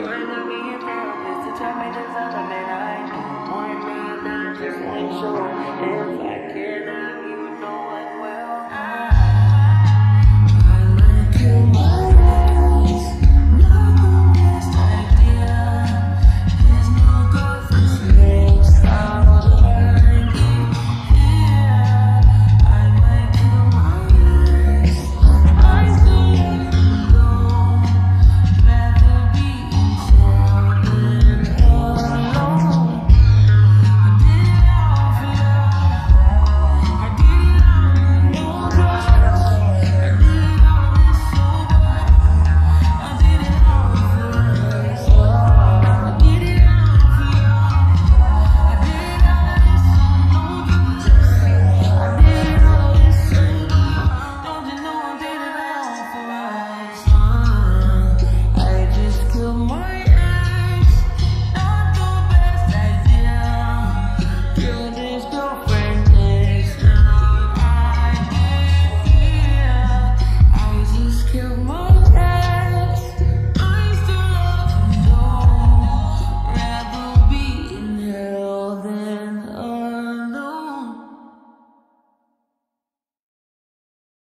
If I can